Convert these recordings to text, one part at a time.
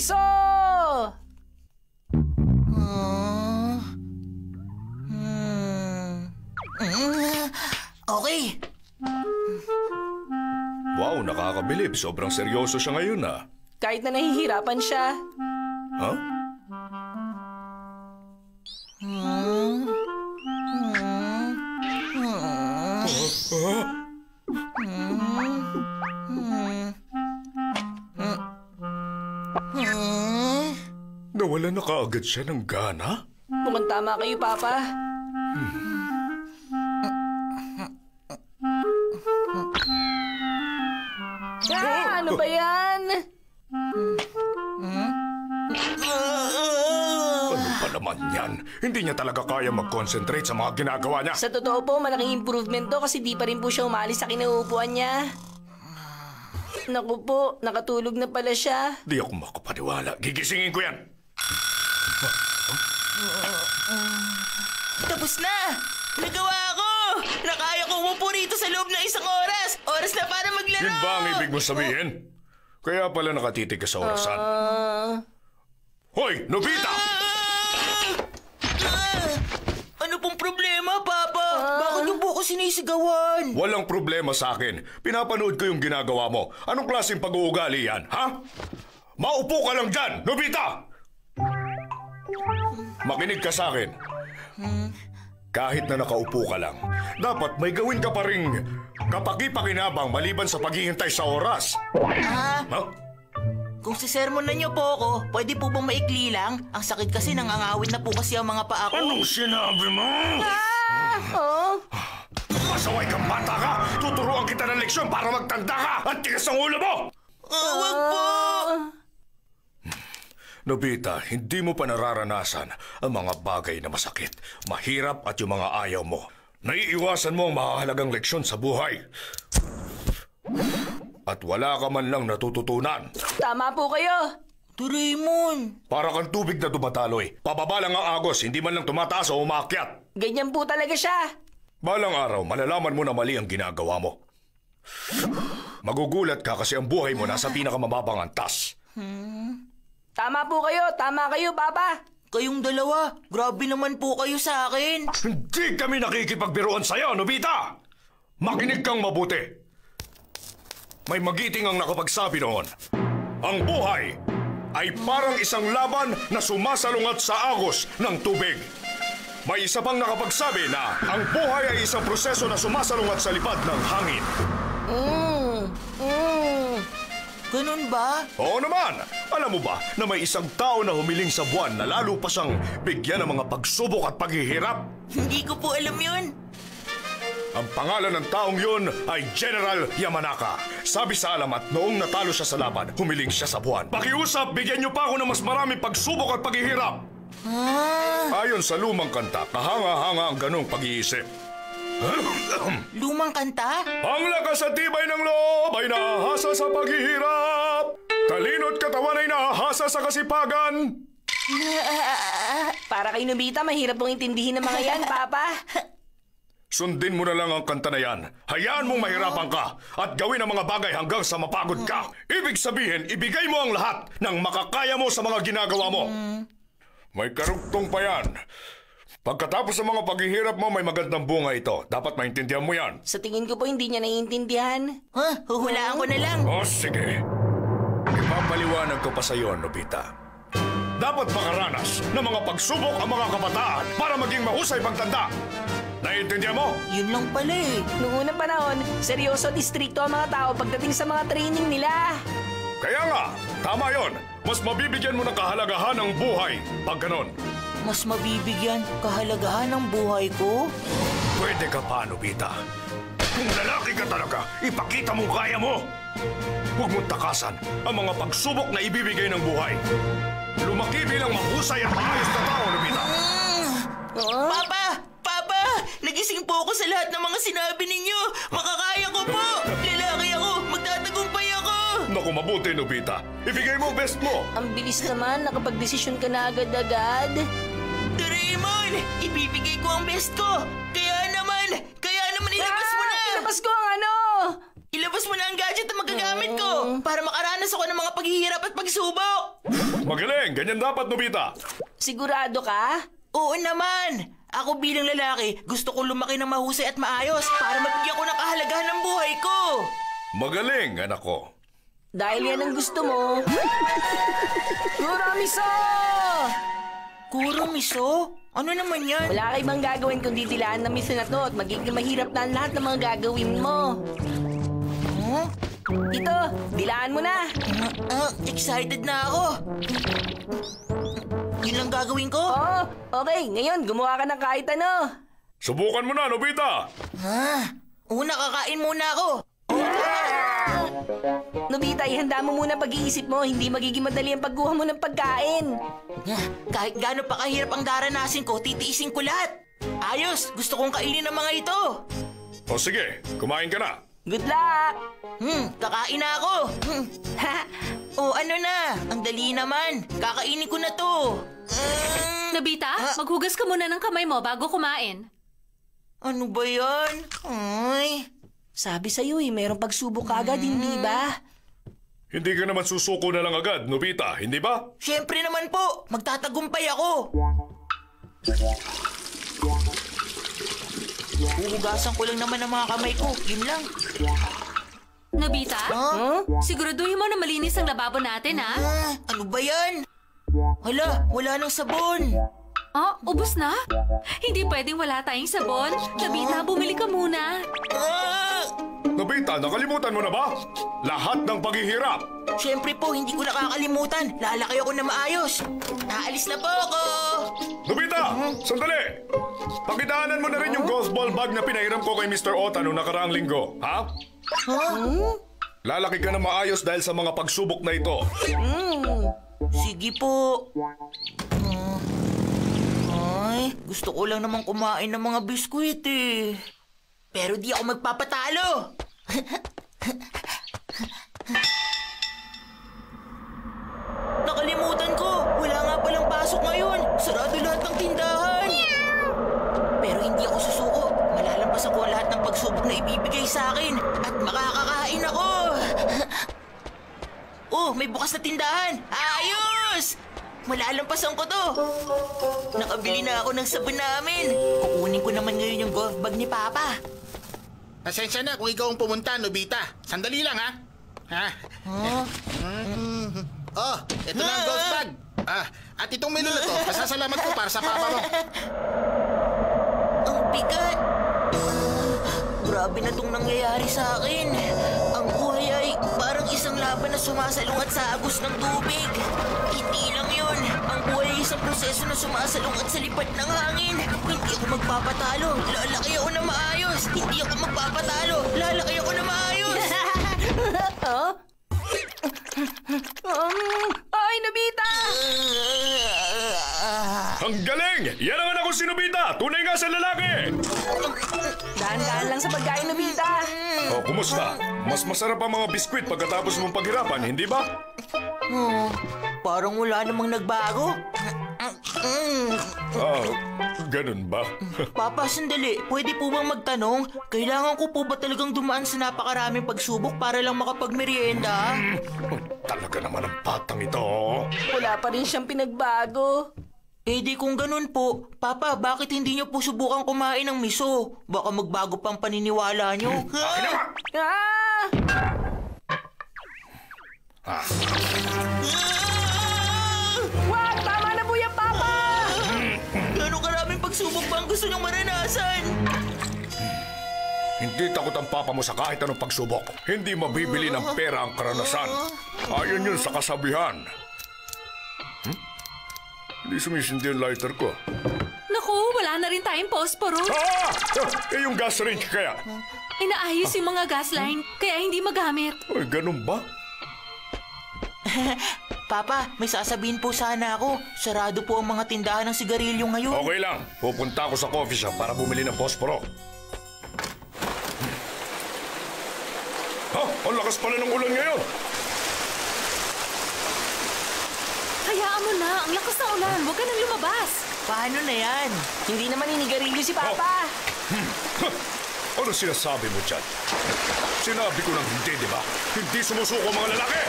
Paraiso! Ah. Hmm. Mm. Okay. Wow, nakakabilib. Sobrang seryoso siya ngayon ah. Kahit na nahihirapan siya. Ha? Hmm. Nawala na kaagad siya ng gana? Mukhang tama kayo, Papa. Ah, ano ba yan? Ano pa naman yan? Hindi niya talaga kaya mag-concentrate sa mga ginagawa niya. Sa totoo po, malaking improvement to kasi di pa rin po siya umalis sa kinauupuan niya. Naku po, nakatulog na pala siya. Di ako makapaniwala. Gigisingin ko yan. Tapos na! Nagawa ko! Nakaya ko umupo rito sa loob ng isang oras! Oras na para maglaro! Yun ba ang ibig mo sabihin? Kaya pala nakatitig ka sa orasan. Ah, Hoy, Nobita! Ah! Ah! Ano pong problema, Papa? Bakit niyo po ako sinisigawan? Walang problema sa akin. Pinapanood ko yung ginagawa mo. Anong klaseng pag-uugali yan, ha? Maupo ka lang dyan, Nobita! Makinig ka sa akin. Kahit na nakaupo ka lang, dapat may gawin ka pa ring kapaki-pakinabang maliban sa paghihintay sa oras. Ah, Ha? kung sisermonan niyo po ako, pwede po bang maikli lang? Ang sakit kasi nangangawit na po kasi ang mga paa ko. Anong sinabi mo? oh, Masaway kang bata ka! Tuturuan kita ng leksyon para magtanda ka! Ang tigas ng ulo mo! Ah, wag po! Nobita, hindi mo pa nararanasan ang mga bagay na masakit, mahirap at yung mga ayaw mo. Naiiwasan mo ang mahalagang leksyon sa buhay. At wala ka man lang natututunan. tama po kayo. Doraemon! Para kang tubig na tumataloy. Pababa lang ang agos, hindi man lang tumataas o umakyat. Ganyan po talaga siya. Balang araw, malalaman mo na mali ang ginagawa mo. Magugulat ka kasi ang buhay mo nasa pinakamababang antas. Tama po kayo, tama kayo, Papa. Kayong dalawa, grabe naman po kayo sa akin. Hindi kami nakikipagbiruan sa'yo, Nobita! Makinig kang mabuti. May magiting ang nakapagsabi noon. Ang buhay ay parang isang laban na sumasalungat sa agos ng tubig. May isa pang nakapagsabi na ang buhay ay isang proseso na sumasalungat sa lipad ng hangin. Mm, mm. Ganun ba? Oo naman! Alam mo ba na may isang tao na humiling sa buwan na lalo pa siyang bigyan ng mga pagsubok at paghihirap? Hindi ko po alam yun. Ang pangalan ng taong yun ay General Yamanaka. Sabi sa alamat, noong natalo siya sa laban, humiling siya sa buwan. Pakiusap, bigyan niyo pa ako ng mas maraming pagsubok at paghihirap. Ah, Ayon sa lumang kanta, kahanga-hanga ang ganong pag-iisip. Lumang kanta? ang lakas at tibay ng loob ay nahasa sa paghihirap. Talino't katawan ay nahasa sa kasipagan. Para kay Nobita, mahirap pong intindihin ng mga yan, Papa. Sundin mo na lang ang kanta na yan. Hayaan mong mahirapan ka at gawin ang mga bagay hanggang sa mapagod ka. Ibig sabihin, ibigay mo ang lahat ng makakaya mo sa mga ginagawa mo. May karugtong pa yan. Pagkatapos ng mga paghihirap mo, may magandang bunga ito. Dapat maintindihan mo yan. Sa tingin ko po, hindi niya naiintindihan. Ha? Huhulaan ko na lang. O sige. Ipapaliwanag ko pa sa iyo, Nobita. Dapat makaranas ng mga pagsubok ang mga kabataan para maging mahusay pagtanda. Naiintindihan mo? Yun lang pala eh. Noong unang panahon, seryoso at distrikto ang mga tao pagdating sa mga training nila. Kaya nga, tama yon. Mas mabibigyan mo ng kahalagahan ng buhay pag ganon. Mas mabibigyan kahalagahan ng buhay ko? Pwede ka pa, Nobita. Kung lalaki ka talaga, ipakita mo kaya mo. Huwag mong takasan ang mga pagsubok na ibibigay ng buhay. Lumaki bilang mahusay at maayos na tao, Nobita. Papa! Papa! Nagising po ako sa lahat ng mga sinabi ninyo! Makakaya ko po! Lalaki ako! Magtatagumpay ako! Naku, mabuti, Nobita. Ibigay mo best mo. Ang bilis naman, nakapag-desisyon ka na agad-agad. Doraemon! Ibibigay ko ang best ko! Kaya naman! Kaya naman ilabas mo na! Ah, Ilabas ko ang ano! Ilabas mo na ang gadget na magagamit ko! Para makaranas ako ng mga paghihirap at pagsubok. Magaling, ganyan dapat, Nobita. Sigurado ka? Oo naman. Ako bilang lalaki, gusto ko lumaki ng mahusay at maayos para mabigyan ko ng kahalagahan ng buhay ko. Magaling, anak ko. Dahil yan ang gusto mo. Kuramiso! Kuro miso? Ano naman yan? Wala ka ibang gagawin kundi dilaan ng miso na to at magiging mahirap na ang lahat ng mga gagawin mo. Huh? Ito, dilaan mo na. Ah, excited na ako. Yun lang gagawin ko? Oo, okay. Ngayon, gumawa ka ng kahit ano. Subukan mo na, Nobita. Ah, una kakain muna ako. Nobita, ihanda mo muna pag-iisip mo. Hindi magiging madali ang pagkuha mo ng pagkain. Ah, Kahit gaano pa kahirap ang daranasin ko, titiisin ko lahat. Ayos, gusto kong kainin ang mga ito. O sige, kumain ka na. Good luck! Hmm, kakain na ako. Hmm. oh, ano na? Ang dali naman. Kakainin ko na to. Mm, Nobita, maghugas ka muna ng kamay mo bago kumain. ano ba yan? Ay. Sabi sa'yo eh, mayroong pagsubok ka agad, hindi ba? Hindi ka naman susuko na lang agad, Nobita, hindi ba? Siyempre naman po, magtatagumpay ako. Huhugasan ko lang naman ang mga kamay ko. Yun lang. Nobita, Huh? siguraduhin mo na malinis ang lababo natin, ha? Ah, ano ba yan? Hala, wala nang sabon. Oh, ubos na? Hindi pwedeng wala tayong sabon. Nobita, bumili ka muna. Ah! Nobita, nakalimutan mo na ba? Lahat ng paghihirap. Siyempre po, hindi ko nakakalimutan. Lalaki ako na maayos. Naalis na po ako. Nobita, sandali! Pakidaanan mo na rin yung golf ball bag na pinahiram ko kay Mr. Ota noong nakaraang linggo, ha? Huh? Lalaki ka na maayos dahil sa mga pagsubok na ito. Sige po. Gusto ko lang naman kumain ng mga biskwit eh. Pero di ako magpapatalo. Malalampasan ko to. Nakabili na ako ng sabon namin. Kukunin ko naman ngayon yung golf bag ni Papa. Pasensya na kung ikaw ang pumunta, Nobita. Sandali lang, ha? Ha? Huh? Oh, ito na ang golf bag. Ah, at itong menu na to, pasasalamat ko para sa papa mo. Ang bigat. Grabe na itong nangyayari sa akin. Ang buhay ay parang isang laban na sumasalungat sa agos ng tubig. Hindi lang yun. Ang buhay ay isang proseso na sumasalungat sa lipad ng hangin. Hindi ako magpapatalo. Lalaki ako na maayos. Hindi ako magpapatalo. Lalaki ako na maayos. Huh? um, Ang galing! Yan naman ako si Nobita! Tunay nga sa lalaki! Dahan-dahan lang sa pagkain, Nobita. O, kumusta? Mas masarap ang mga biskwit pagkatapos mong paghirapan, hindi ba? Oh, parang wala namang nagbago. Ah, ganun ba? Papa, sandali. Pwede po bang magtanong? Kailangan ko po ba talagang dumaan sa napakaraming pagsubok para lang makapagmerienda? Talaga naman ang patang ito. Wala pa rin siyang pinagbago. Eh di kung ganun po, Papa, bakit hindi niyo po subukan kumain ng miso? Baka magbago pang paniniwala niyo. Akin na nga! Ah! Wag! Tama na po yan, Papa! Gano'ng karaming pagsubok ba ang gusto niyong maranasan? Hindi takot ang papa mo sa kahit anong pagsubok. Hindi mabibili ng pera ang karanasan. Ayon yun sa kasabihan. Hindi sumisindi yung lighter ko. Naku, wala na rin tayong posporo. Ah! Eh, yung gas range kaya? Inaayos yung mga gas line, kaya hindi magamit. Ay, ganun ba? Papa, may sasabihin po sana ako. Sarado po ang mga tindahan ng sigarilyo ngayon. Okay lang. Pupunta ako sa coffee shop para bumili ng posporo. Ha? Ang lakas pala ng ulan ngayon. Hayaan mo na, ang lakas ng ulan. Huwag ka nang lumabas. Paano na yan? Hindi naman inigarilyo si Papa. Ano sinasabi mo dyan? Sinabi ko ng hindi, di ba? Hindi sumusuko mga lalaki!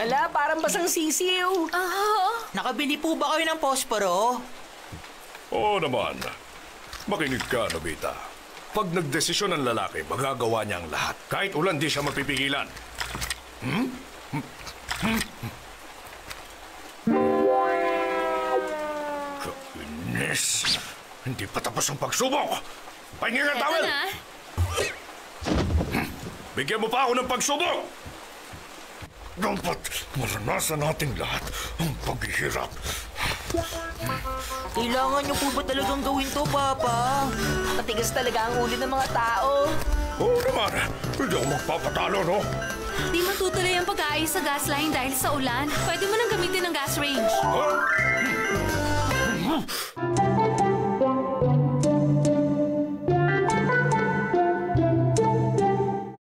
Ala, parang basang sisiw. Ah, Nakabili po ba kayo ng posporo? Oo naman. Makinig ka, Nobita. Pag nagdesisyon ang lalaki, magagawa niya ang lahat. Kahit ulan, di siya mapipigilan. Hmm? Kainis! Hindi pa tapos ang pagsubok! Pahinga nga eto tawel! na. Bigyan mo pa ako ng pagsubok! Dapat maranasan nating lahat ang paghihirap. Kailangan niyo po ba talagang gawin to, Papa? Matigas talaga ang ulo ng mga tao. Oo naman, hindi ako magpapatalo, no? Di matutuloy ang pag-aayos sa gas line dahil sa ulan. Pwede mo nang gamitin ang gas range. Huh?